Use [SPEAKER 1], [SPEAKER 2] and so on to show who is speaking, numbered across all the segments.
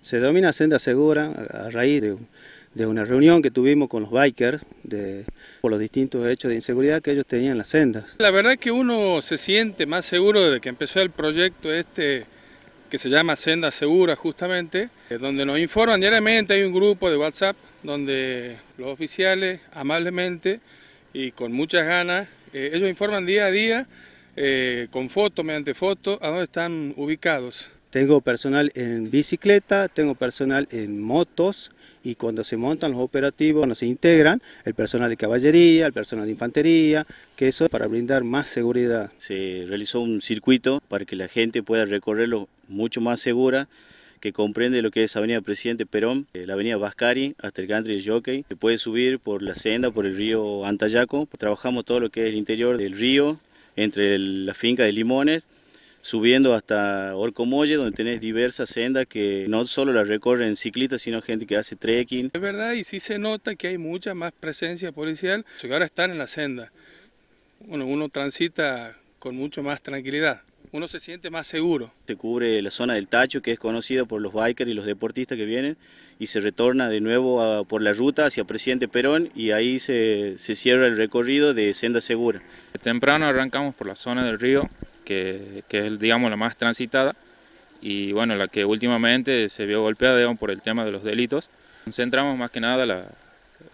[SPEAKER 1] Se denomina senda segura a raíz de, una reunión que tuvimos con los bikers de, por los distintos hechos de inseguridad que ellos tenían en las sendas.
[SPEAKER 2] La verdad es que uno se siente más seguro desde que empezó el proyecto este que se llama Senda Segura justamente, eh, donde nos informan diariamente, hay un grupo de WhatsApp donde los oficiales amablemente y con muchas ganas, eh, ellos informan día a día eh, con fotos, mediante fotos, a dónde están ubicados.
[SPEAKER 1] Tengo personal en bicicleta, tengo personal en motos y cuando se montan los operativos, cuando se integran, el personal de caballería, el personal de infantería, que eso es para brindar más seguridad.
[SPEAKER 3] Se realizó un circuito para que la gente pueda recorrerlo mucho más segura, que comprende lo que es Avenida Presidente Perón, eh, la Avenida Vascari hasta el country Jockey. Se puede subir por la senda, por el río Antayaco. Trabajamos todo lo que es el interior del río, entre la finca de Limones, subiendo hasta Orcomolle, donde tenés diversas sendas que no solo las recorren ciclistas, sino gente que hace trekking.
[SPEAKER 2] Es verdad, y sí se nota que hay mucha más presencia policial, que ahora están en la senda. Bueno, uno transita con mucho más tranquilidad uno se siente más seguro.
[SPEAKER 3] Se cubre la zona del Tacho, que es conocida por los bikers y los deportistas que vienen, y se retorna de nuevo por la ruta hacia Presidente Perón y ahí se, se, cierra el recorrido de Senda Segura.
[SPEAKER 4] Temprano arrancamos por la zona del río, que, que es digamos la más transitada, y bueno, la que últimamente se vio golpeada por el tema de los delitos. Concentramos más que nada la,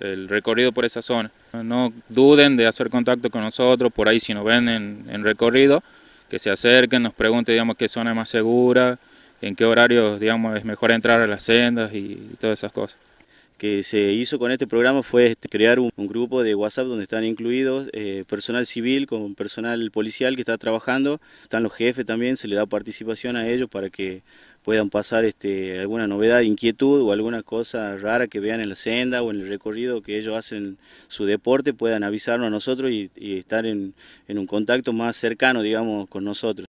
[SPEAKER 4] el recorrido por esa zona. No duden de hacer contacto con nosotros, por ahí si nos ven en, recorrido, que se acerquen, nos pregunten digamos, qué zona es más segura, en qué horario digamos, es mejor entrar a las sendas y, todas esas cosas
[SPEAKER 3] que se hizo con este programa fue este, crear un, grupo de WhatsApp donde están incluidos eh, personal civil con personal policial que está trabajando, están los jefes también, se le da participación a ellos para que puedan pasar este, alguna novedad, inquietud o alguna cosa rara que vean en la senda o en el recorrido que ellos hacen su deporte, puedan avisarnos a nosotros y, estar en, en un contacto más cercano, digamos, con nosotros.